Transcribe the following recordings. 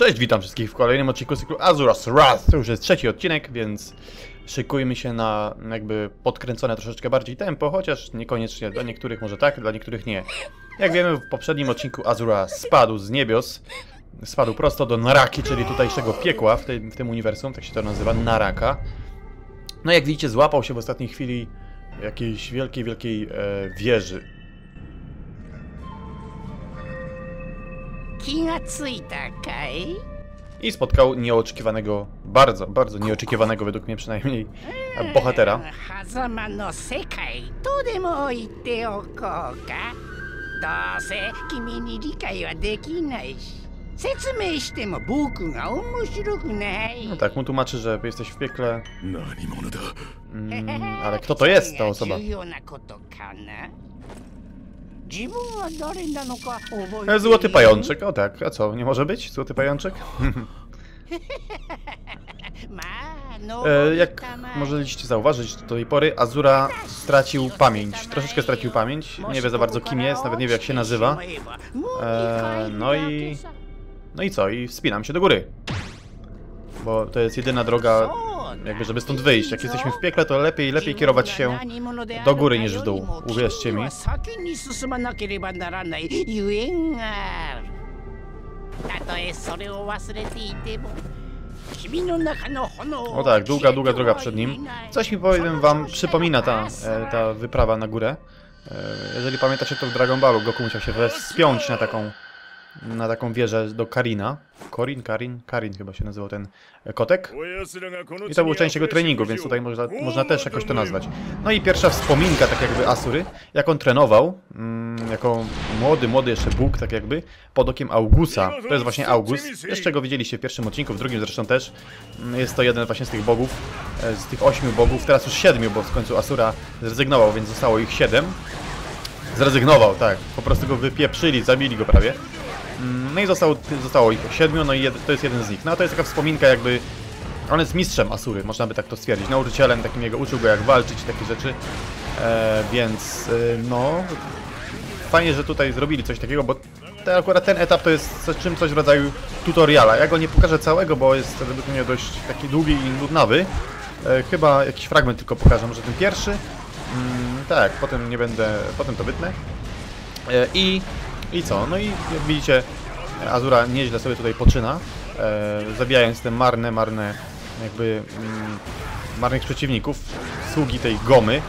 Cześć, witam wszystkich w kolejnym odcinku cyklu Azura's Wrath. To już jest trzeci odcinek, więc szykujmy się na jakby podkręcone troszeczkę bardziej tempo, chociaż niekoniecznie dla niektórych może tak, dla niektórych nie. Jak wiemy, w poprzednim odcinku Azura spadł z niebios, spadł prosto do Naraki, czyli tutejszego piekła w, w tym uniwersum, tak się to nazywa, Naraka. No jak widzicie, złapał się w ostatniej chwili jakiejś wielkiej, wielkiej e, wieży. 気がついたかい I spotkał nieoczekiwanego, bardzo, bardzo nieoczekiwanego według mnie przynajmniej, bohatera. 狭間の世界とでも言っておこうかどうせ君に理解はできないし説明しても僕が面白くない、 No tak, mu tłumaczy, że jesteś w piekle, 何者だ mm, ale kto to jest ta osoba? E, złoty pajączek, o tak, a co, nie może być? Złoty pajączek? E, jak możeliście zauważyć do tej pory, Azura stracił pamięć. Troszeczkę stracił pamięć. Nie wie za bardzo kim jest, nawet nie wie jak się nazywa. E, no i... No i co? I wspinam się do góry. Bo to jest jedyna droga jakby, żeby stąd wyjść. Jak jesteśmy w piekle, to lepiej, lepiej kierować się do góry niż w dół. Uwierzcie mi. O tak, długa, długa droga przed nim. Coś mi powiem wam, przypomina ta, e, ta wyprawa na górę. E, jeżeli pamiętacie, to w Dragon Ballu Goku musiał się wspiąć na taką na taką wieżę do Karina. Korin, Karin? Karin chyba się nazywał ten kotek. I to był część jego treningu, więc tutaj można, można też jakoś to nazwać. No i pierwsza wspominka, tak jakby Asury, jak on trenował, mm, jako młody, młody jeszcze Bóg, tak jakby, pod okiem Augusa. To jest właśnie August. Jeszcze go widzieliście w pierwszym odcinku, w drugim zresztą też. Mm, Jest to jeden właśnie z tych bogów, e, z tych ośmiu bogów, teraz już siedmiu, bo w końcu Asura zrezygnował, więc zostało ich siedem. Zrezygnował, tak. Po prostu go wypieprzyli, zabili go prawie. Mm, No i zostało, zostało ich siedmiu, no i to jest jeden z nich. No to jest taka wspominka jakby... On jest mistrzem Asury, można by tak to stwierdzić. Nauczycielem takim jego uczył go jak walczyć i takie rzeczy. E, więc e, no... Fajnie, że tutaj zrobili coś takiego, bo te, akurat ten etap to jest coś, czym coś w rodzaju tutoriala. Ja go nie pokażę całego, bo jest według mnie dość taki długi i nudnawy. E, chyba jakiś fragment tylko pokażę, może ten pierwszy. Mm, tak, potem nie będę, potem to wytnę. E, I, I co? No i jak widzicie, Azura nieźle sobie tutaj poczyna, e, zabijając te marne, marne, jakby mm, marnych przeciwników, sługi tej Gomy.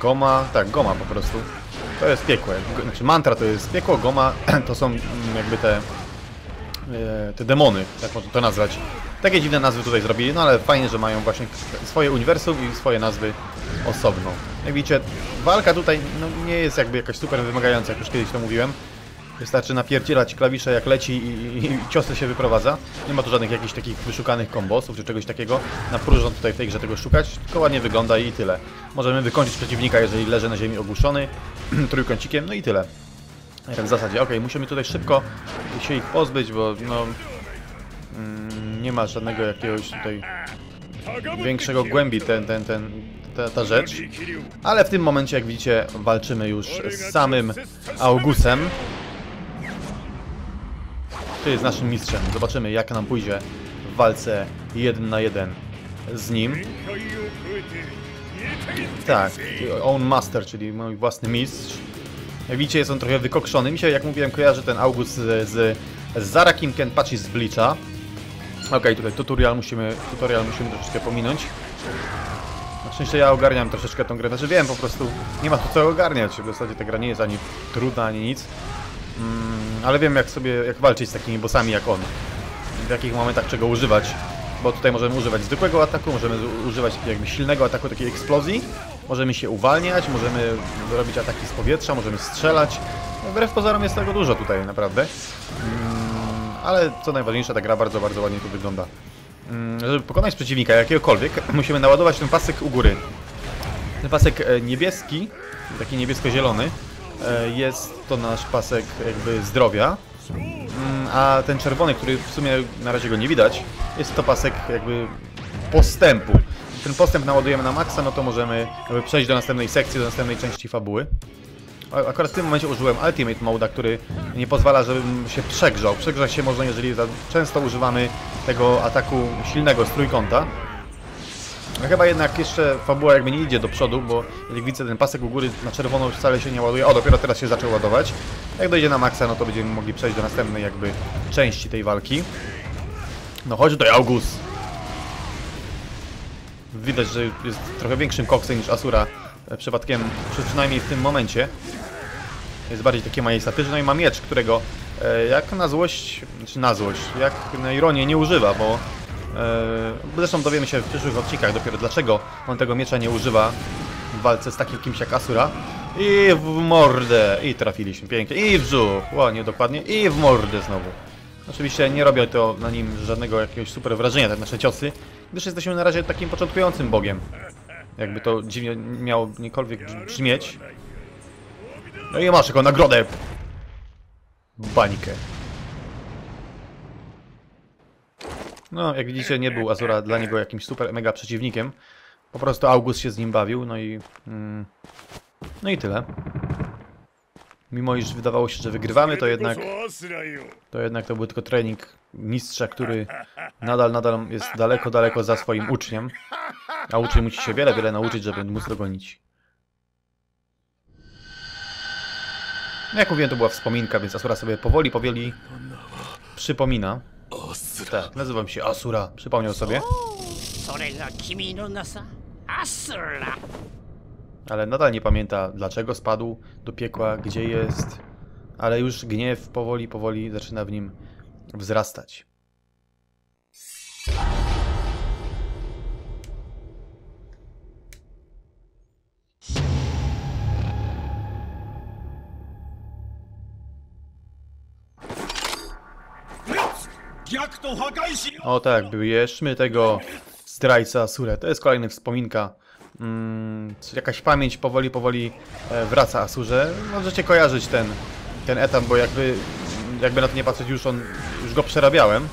Goma, tak, Goma po prostu. To jest piekło. Znaczy mantra to jest piekło, Goma to są mm, jakby te te demony, tak można to nazwać. Takie dziwne nazwy tutaj zrobili, no ale fajnie, że mają właśnie swoje uniwersum i swoje nazwy osobno. Jak widzicie, walka tutaj no, nie jest jakby jakaś super wymagająca, jak już kiedyś to mówiłem. Wystarczy napierdzielać klawisze jak leci i, i, i ciosy się wyprowadza. Nie ma tu żadnych jakichś takich wyszukanych kombosów czy czegoś takiego. Na próżno tutaj w tej grze tego szukać, tylko ładnie wygląda i tyle. Możemy wykończyć przeciwnika, jeżeli leży na ziemi ogłuszony trójkącikiem, no i tyle. Tak w zasadzie, okej, musimy tutaj szybko się ich pozbyć, bo no... Mm, nie ma żadnego jakiegoś tutaj większego głębi ten, ten, ten, ta, ta rzecz. Ale w tym momencie, jak widzicie, walczymy już z samym Augusem. Który jest naszym mistrzem. Zobaczymy, jak nam pójdzie w walce jeden na jeden z nim. Tak, Own Master, czyli mój własny mistrz. Jak widzicie, jest on trochę wykokszony. Mi się, jak mówiłem, kojarzy ten August z, z, z Zarakim Kenpachi z Bleacha. Okej, tutaj tutorial musimy, tutorial musimy troszeczkę pominąć. Na szczęście ja ogarniam troszeczkę tą grę. Znaczy wiem, po prostu nie ma tu co ogarniać. W zasadzie ta gra nie jest ani trudna, ani nic. Mm, ale wiem, jak sobie, jak walczyć z takimi bossami jak on. W jakich momentach czego używać. Bo tutaj możemy używać zwykłego ataku, możemy używać jakby silnego ataku, takiej eksplozji. Możemy się uwalniać, możemy robić ataki z powietrza, możemy strzelać. Wbrew pozorom jest tego dużo tutaj, naprawdę. Mm, ale co najważniejsze, ta gra bardzo, bardzo ładnie tu wygląda. Mm, Żeby pokonać przeciwnika jakiegokolwiek, musimy naładować ten pasek u góry. Ten pasek e, niebieski, taki niebiesko-zielony, e, jest to nasz pasek jakby zdrowia. Mm, A ten czerwony, który w sumie na razie go nie widać, jest to pasek jakby postępu. Ten postęp naładujemy na maksa, no to możemy przejść do następnej sekcji, do następnej części fabuły. Akurat w tym momencie użyłem Ultimate Mode'a, który nie pozwala, żebym się przegrzał. Przegrzać się można, jeżeli za często używamy tego ataku silnego z trójkąta. No chyba jednak jeszcze fabuła jakby nie idzie do przodu, bo jak widzę ten pasek u góry na czerwono wcale się nie ładuje. O, dopiero teraz się zaczął ładować. Jak dojdzie na maksa, no to będziemy mogli przejść do następnej jakby części tej walki. No chodź tutaj, August! Widać, że jest trochę większym koksem niż Asura. e, Przypadkiem, przy- przynajmniej w tym momencie. Jest bardziej takie majestatyczne i ma miecz, którego e, jak na złość, czy na złość, jak na ironię nie używa, bo e, zresztą dowiemy się w przyszłych odcinkach dopiero dlaczego on tego miecza nie używa w walce z takim kimś jak Asura. I w mordę! I trafiliśmy pięknie. I w brzuch! Ładnie, dokładnie. I w mordę znowu. Oczywiście nie robią to na nim żadnego jakiegoś super wrażenia, te nasze ciosy, gdyż jesteśmy na razie takim początkującym bogiem. Jakby to dziwnie miało niekolwiek brz- brzmieć. No i masz jako nagrodę. Bańkę. No, jak widzicie, nie był Azura dla niego jakimś super mega przeciwnikiem. Po prostu August się z nim bawił, no i... Mm, no i tyle. Mimo iż wydawało się, że wygrywamy, to jednak to jednak to był tylko trening mistrza, który nadal, nadal jest daleko, daleko za swoim uczniem. A uczeń musi się wiele, wiele nauczyć, żeby móc dogonić. Jak mówiłem, to była wspominka, więc Asura sobie powoli, powoli przypomina. Tak, nazywam się Asura. Przypomniał sobie. Asura! Ale nadal nie pamięta dlaczego spadł do piekła, gdzie jest, ale już gniew powoli, powoli zaczyna w nim wzrastać. O tak, bierzmy tego zdrajca Asurę. To jest kolejny wspominka. Mm, jakaś pamięć powoli, powoli e, wraca Asurze. Możecie kojarzyć ten, ten etap, bo jakby, jakby na to nie patrzeć, już on, już go przerabiałem.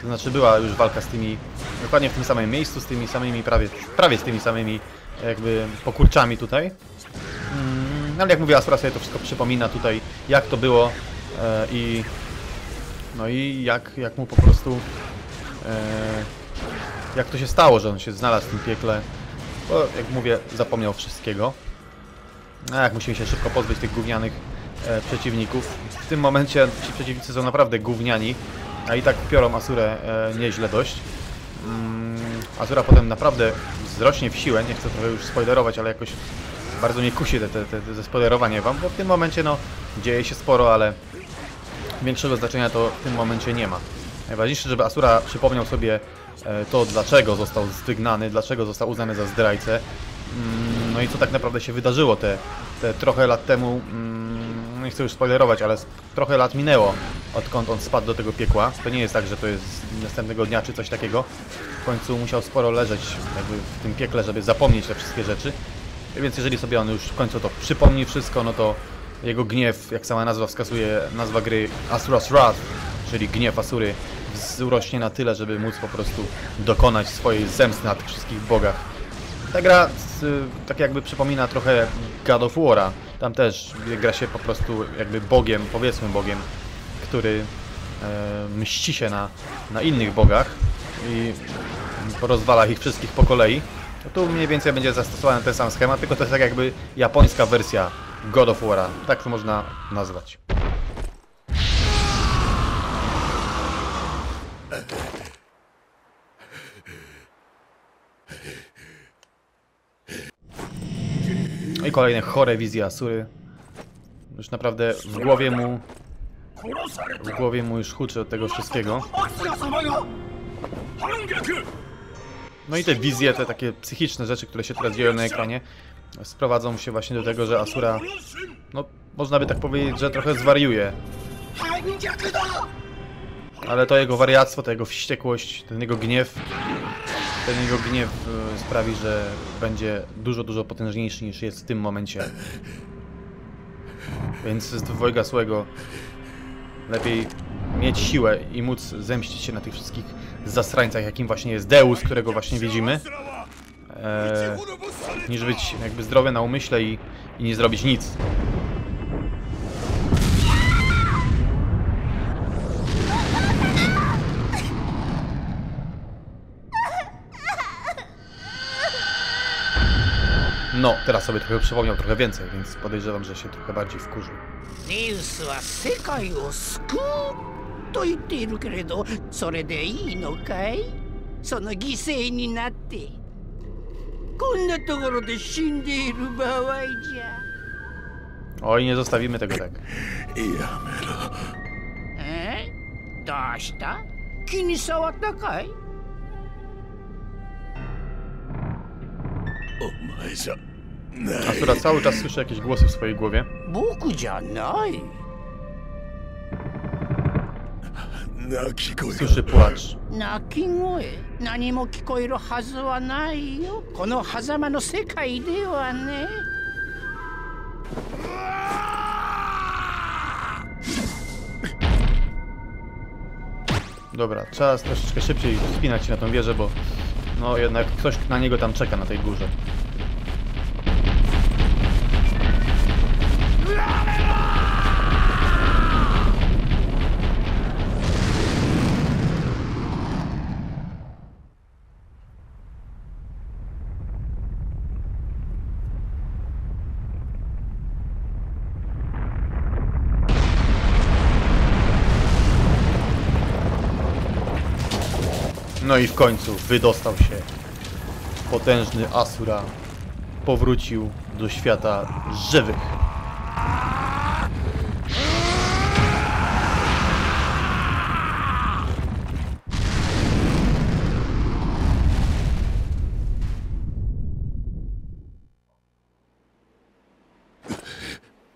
To znaczy była już walka z tymi, dokładnie w tym samym miejscu, z tymi samymi, prawie, prawie z tymi samymi jakby pokurczami tutaj. Mm, ale jak mówię, Asura sobie to wszystko przypomina tutaj, jak to było e, i no i jak, jak mu po prostu e, jak to się stało, że on się znalazł w tym piekle. Bo jak mówię, zapomniał wszystkiego. A jak musimy się szybko pozbyć tych gównianych e, przeciwników. W tym momencie ci przeciwnicy są naprawdę gówniani, a i tak piorą Asurę e, nieźle dość. Mm, Asura potem naprawdę wzrośnie w siłę, nie chcę trochę już spoilerować, ale jakoś bardzo mnie kusi te, te, te, te spoilerowanie wam, bo w tym momencie no dzieje się sporo, ale większego znaczenia to w tym momencie nie ma. Najważniejsze, żeby Asura przypomniał sobie to, dlaczego został zdygnany, dlaczego został uznany za zdrajcę. Mm, No i co tak naprawdę się wydarzyło te, te trochę lat temu. mm, Nie chcę już spoilerować, ale trochę lat minęło, odkąd on spadł do tego piekła. To nie jest tak, że to jest następnego dnia czy coś takiego. W końcu musiał sporo leżeć jakby w tym piekle, żeby zapomnieć te wszystkie rzeczy. Więc jeżeli sobie on już w końcu to przypomni wszystko, no to jego gniew, jak sama nazwa wskazuje, nazwa gry Asura's Wrath, czyli gniew Asury, wzrośnie na tyle, żeby móc po prostu dokonać swojej zemsty na tych wszystkich bogach. Ta gra z, tak jakby przypomina trochę God of War'a. Tam też gra się po prostu jakby bogiem, powiedzmy bogiem, który e, mści się na, na innych bogach i rozwala ich wszystkich po kolei. Tu mniej więcej będzie zastosowany ten sam schemat, tylko to jest tak jakby japońska wersja God of War'a. Tak to można nazwać. I kolejne chore wizje Asury. Już naprawdę w głowie mu... W głowie mu już huczy od tego wszystkiego. No i te wizje, te takie psychiczne rzeczy, które się teraz dzieją na ekranie, sprowadzą się właśnie do tego, że Asura, no można by tak powiedzieć, że trochę zwariuje. Ale to jego wariactwo, to jego wściekłość, ten jego gniew, ten jego gniew e, sprawi, że będzie dużo, dużo potężniejszy niż jest w tym momencie. Więc z dwojga złego lepiej mieć siłę i móc zemścić się na tych wszystkich zasrańcach, jakim właśnie jest Deus, którego właśnie widzimy, eee, niż być jakby zdrowy na umyśle i, i nie zrobić nic. No, teraz sobie trochę przypomniał trochę więcej, więc podejrzewam, że się trochę bardziej wkurzył.ゼウスは世界を救うと言っているけれどそれでいいのかいその犠牲になってこんなところで死んでいる場合じゃ Oj, nie zostawimy tego tak. やめろえどうした気に障ったかいお前じゃない Asura cały czas słyszy jakieś głosy w swojej głowie. 僕じゃない泣き声が Słyszy płacz. 泣き声何も聞こえるはずはないよこの狭間の世界ではね Dobra, czas troszeczkę szybciej wspinać się na tą wieżę, bo no jednak ktoś na niego tam czeka na tej górze. No i w końcu wydostał się. Potężny Asura powrócił do świata żywych.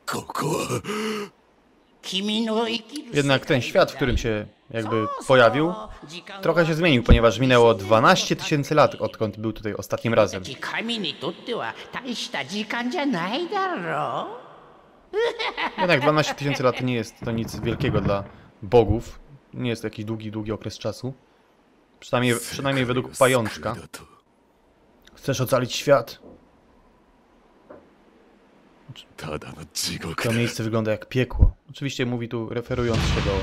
Koko... Jednak ten świat, w którym się jakby pojawił, trochę się zmienił, ponieważ minęło 12 tysięcy lat, odkąd był tutaj ostatnim razem. Jednak 12 tysięcy lat nie jest to nic wielkiego dla bogów. Nie jest to jakiś długi, długi okres czasu. Przynajmniej, przynajmniej według pajączka. Chcesz ocalić świat? To だ miejsce wygląda jak piekło. Oczywiście mówi tu referując się do,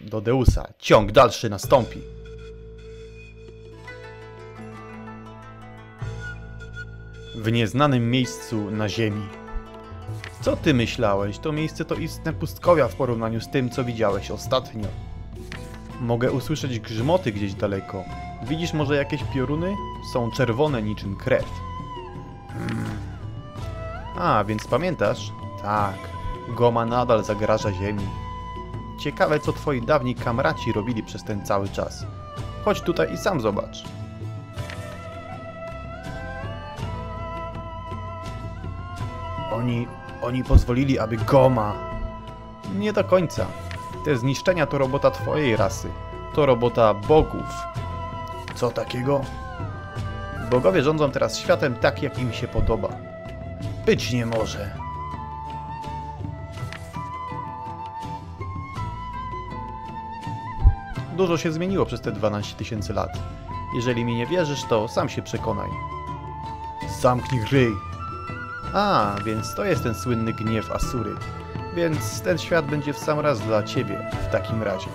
do Deusa. Ciąg dalszy nastąpi. W nieznanym miejscu na ziemi. Co ty myślałeś? To miejsce to istne pustkowia w porównaniu z tym, co widziałeś ostatnio. Mogę usłyszeć grzmoty gdzieś daleko. Widzisz może jakieś pioruny? Są czerwone niczym krew. A, więc pamiętasz? Tak. Goma nadal zagraża ziemi. Ciekawe, co twoi dawni kamraci robili przez ten cały czas. Chodź tutaj i sam zobacz. Oni, oni pozwolili, aby Goma... Nie do końca. Te zniszczenia to robota twojej rasy. To robota bogów. Co takiego? Bogowie rządzą teraz światem tak, jak im się podoba. Być nie może. Dużo się zmieniło przez te 12 tysięcy lat. Jeżeli mi nie wierzysz, to sam się przekonaj. Zamknij ryj. A, więc to jest ten słynny gniew Asury. Więc ten świat będzie w sam raz dla ciebie w takim razie.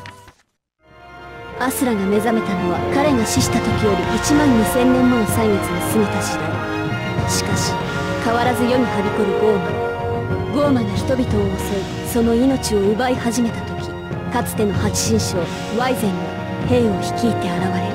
アスラが目覚めたのは彼が死した時より1万2000年もの歳月が過ぎた時代しかし 変わらず世にはびこるゴーマ。ゴーマが人々を襲いその命を奪い始めた時かつての八神将ワイゼンが兵を率いて現れる。